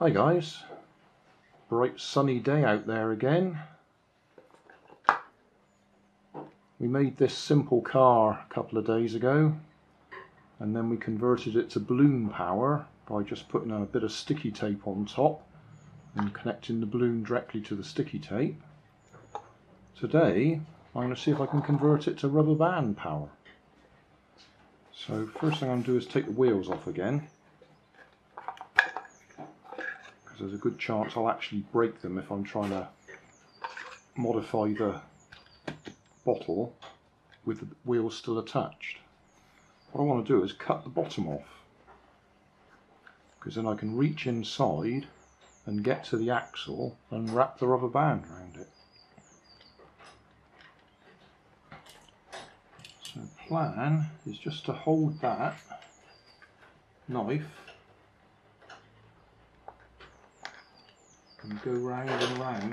Hi guys, bright sunny day out there again. We made this simple car a couple of days ago and then we converted it to balloon power by just putting a bit of sticky tape on top and connecting the balloon directly to the sticky tape. Today I'm going to see if I can convert it to rubber band power. So first thing I'm going to do is take the wheels off again because there's a good chance I'll actually break them if I'm trying to modify the bottle with the wheels still attached. What I want to do is cut the bottom off because then I can reach inside and get to the axle and wrap the rubber band around it. So plan is just to hold that knife and go round and round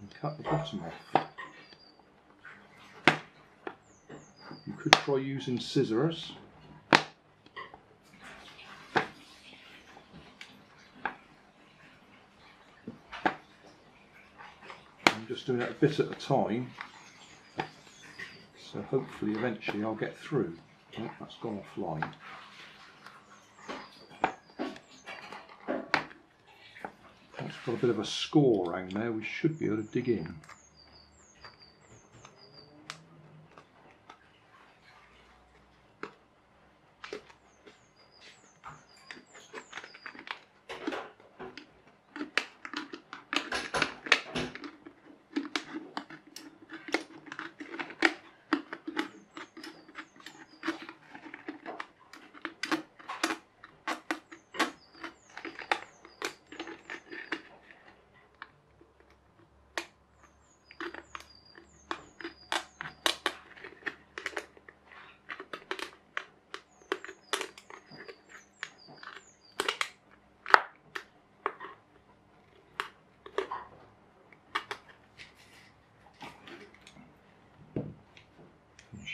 and cut the bottom off. You could try using scissors I'm doing it a bit at a time. So hopefully eventually I'll get through. Oh, that's gone offline. That's got a bit of a score around there. We should be able to dig in.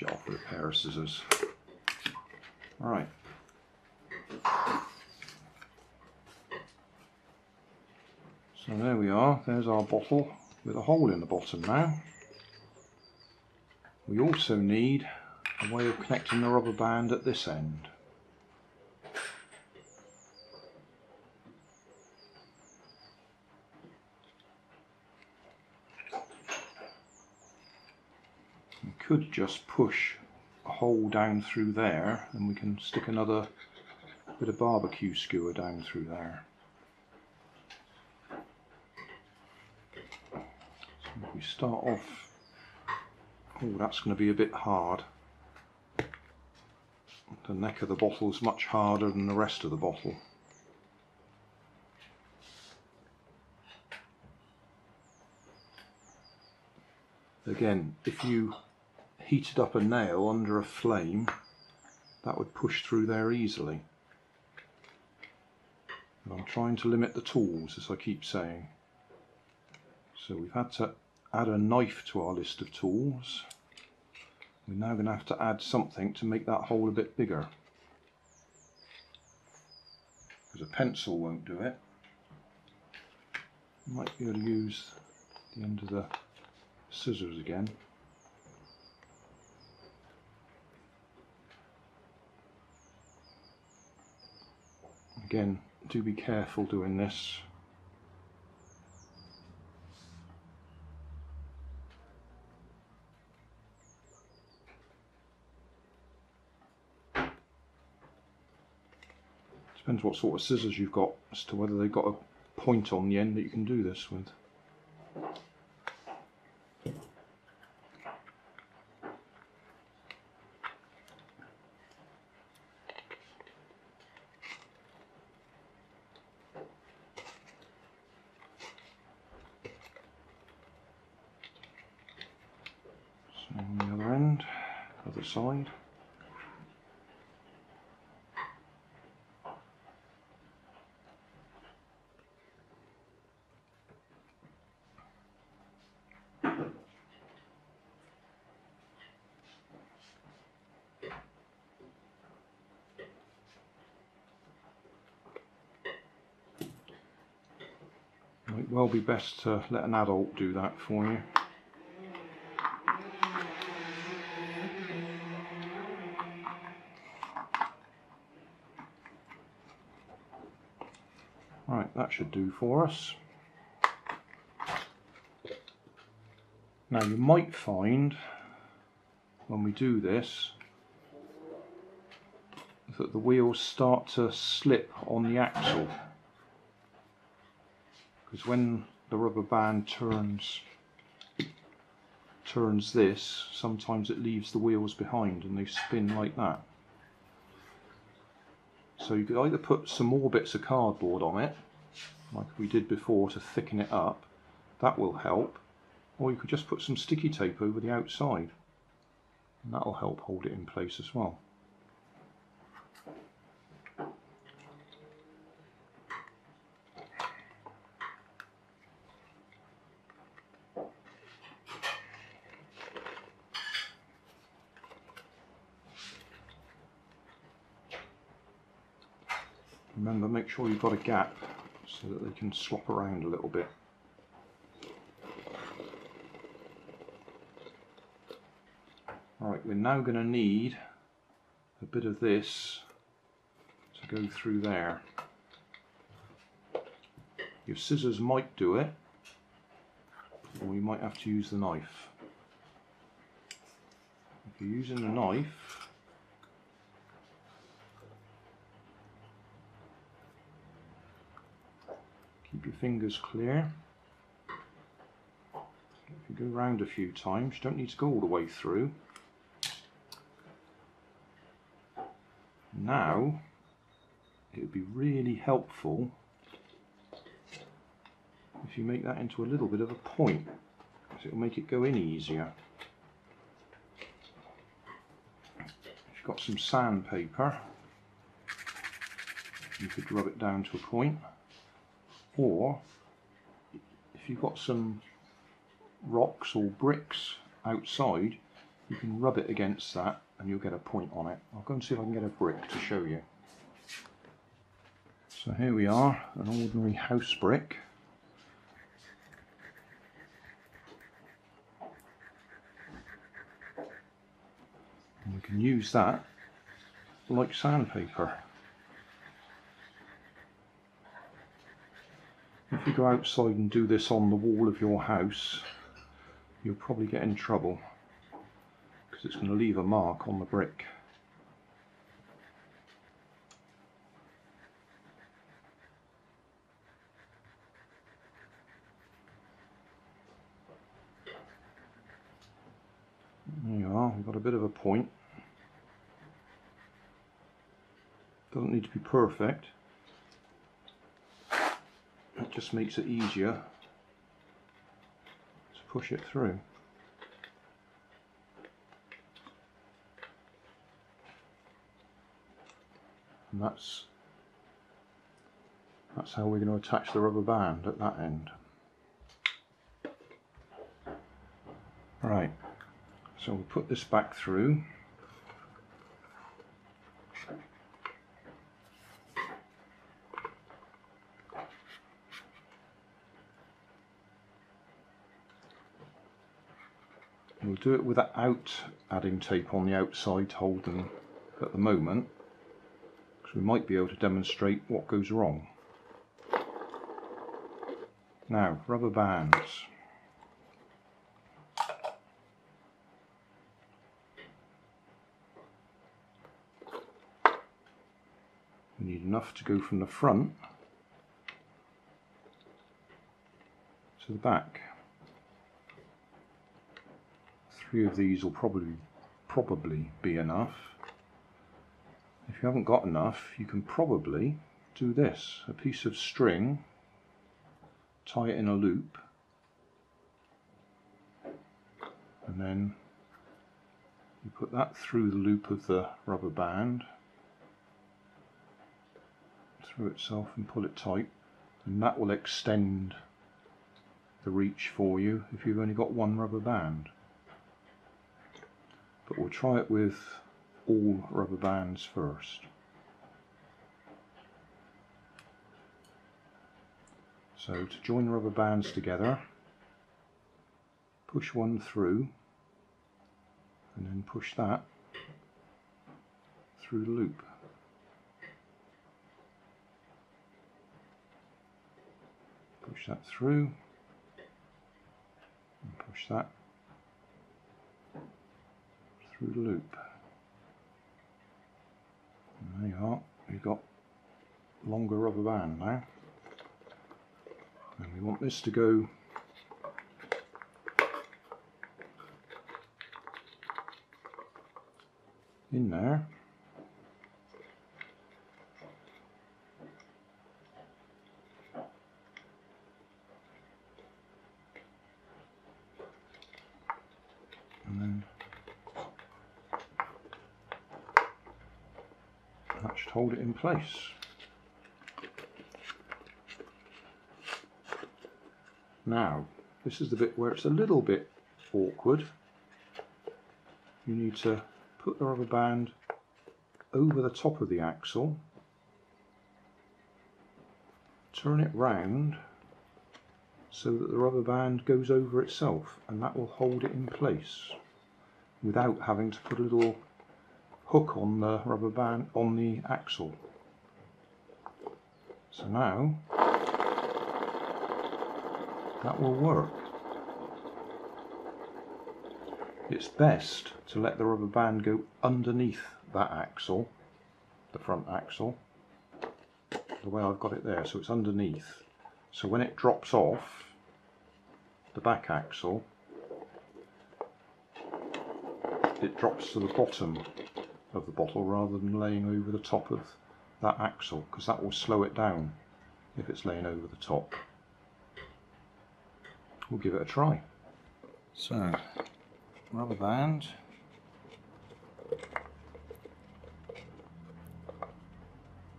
With a pair of scissors. Alright. So there we are, there's our bottle with a hole in the bottom now. We also need a way of connecting the rubber band at this end. We could just push a hole down through there and we can stick another bit of barbecue skewer down through there. So if we start off, oh that's going to be a bit hard. The neck of the bottle is much harder than the rest of the bottle. Again, if you heated up a nail under a flame, that would push through there easily. And I'm trying to limit the tools, as I keep saying. So we've had to add a knife to our list of tools. We're now going to have to add something to make that hole a bit bigger. Because a pencil won't do it. Might be able to use the end of the scissors again. Again, do be careful doing this. Depends what sort of scissors you've got as to whether they've got a point on the end that you can do this with. side. It well be best to let an adult do that for you. That should do for us. Now you might find when we do this that the wheels start to slip on the axle because when the rubber band turns turns this sometimes it leaves the wheels behind and they spin like that so you could either put some more bits of cardboard on it like we did before to thicken it up. That will help. Or you could just put some sticky tape over the outside. And that'll help hold it in place as well. Remember, make sure you've got a gap so that they can swap around a little bit. Right, we're now going to need a bit of this to go through there. Your scissors might do it, or you might have to use the knife. If you're using the knife, fingers clear. If you go round a few times, you don't need to go all the way through. Now, it would be really helpful if you make that into a little bit of a point, because it will make it go in easier. If you've got some sandpaper, you could rub it down to a point, or if you've got some rocks or bricks outside, you can rub it against that and you'll get a point on it. I'll go and see if I can get a brick to show you. So here we are, an ordinary house brick. And we can use that like sandpaper. You go outside and do this on the wall of your house, you'll probably get in trouble because it's going to leave a mark on the brick. There you are, we've got a bit of a point. Doesn't need to be perfect. It just makes it easier to push it through. and that's that's how we're going to attach the rubber band at that end. Right, so we'll put this back through. We'll do it without adding tape on the outside to hold them at the moment because we might be able to demonstrate what goes wrong. Now, rubber bands. We need enough to go from the front to the back. Three of these will probably probably be enough. If you haven't got enough, you can probably do this. A piece of string, tie it in a loop, and then you put that through the loop of the rubber band, through itself and pull it tight, and that will extend the reach for you if you've only got one rubber band. We'll try it with all rubber bands first. So to join rubber bands together, push one through and then push that through the loop. Push that through and push that through the loop. And there you are, we've got longer rubber band now. And we want this to go in there. And then hold it in place. Now, this is the bit where it's a little bit awkward. You need to put the rubber band over the top of the axle, turn it round so that the rubber band goes over itself and that will hold it in place without having to put a little hook on the rubber band on the axle. So now that will work. It's best to let the rubber band go underneath that axle, the front axle, the way I've got it there, so it's underneath. So when it drops off the back axle, it drops to the bottom of the bottle rather than laying over the top of that axle because that will slow it down if it's laying over the top. We'll give it a try. So, rubber band.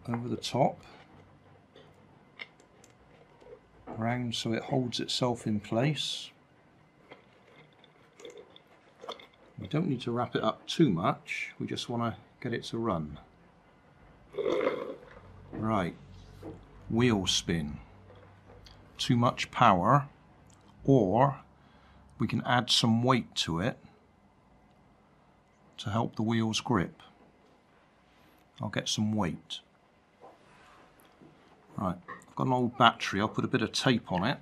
Over the top. Round so it holds itself in place. We don't need to wrap it up too much, we just want to get it to run. Right, wheel spin. Too much power or we can add some weight to it to help the wheels grip. I'll get some weight. Right, I've got an old battery, I'll put a bit of tape on it.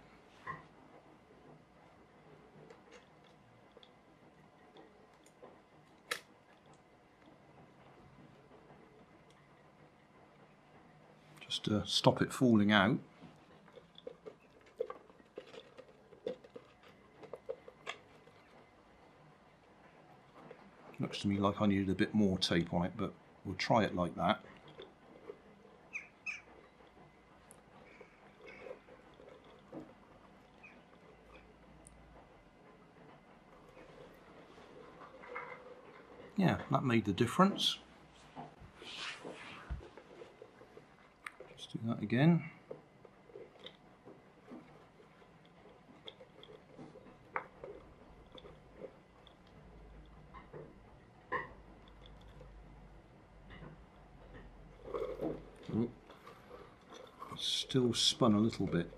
Just to stop it falling out. Looks to me like I needed a bit more tape on it, but we'll try it like that. Yeah, that made the difference. Do that again. still spun a little bit.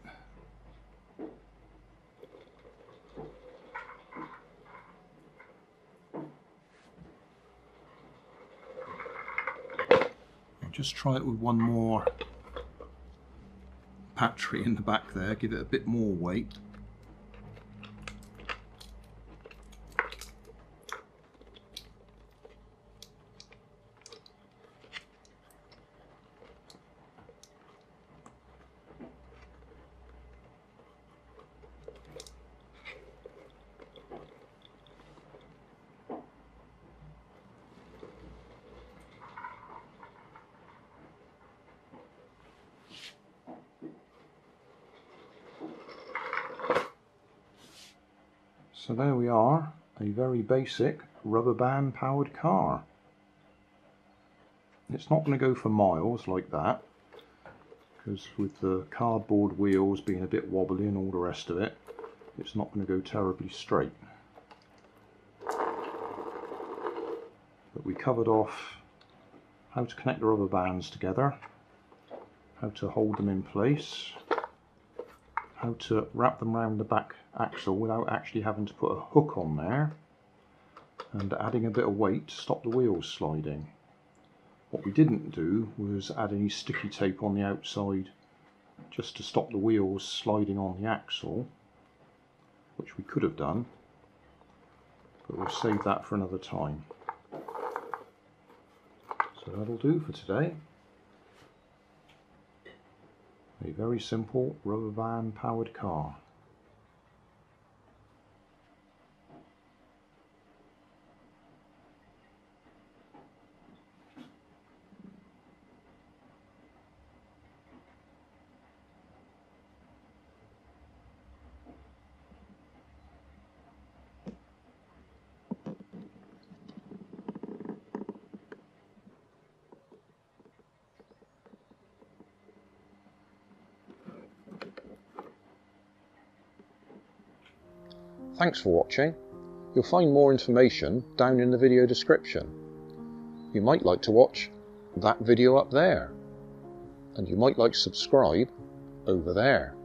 Just try it with one more battery in the back there, give it a bit more weight. So there we are, a very basic rubber band powered car. It's not going to go for miles like that, because with the cardboard wheels being a bit wobbly and all the rest of it, it's not going to go terribly straight. But we covered off how to connect the rubber bands together, how to hold them in place, how to wrap them around the back axle without actually having to put a hook on there and adding a bit of weight to stop the wheels sliding. What we didn't do was add any sticky tape on the outside just to stop the wheels sliding on the axle, which we could have done, but we'll save that for another time. So that'll do for today. A very simple rubber band powered car. Thanks for watching. You'll find more information down in the video description. You might like to watch that video up there. And you might like to subscribe over there.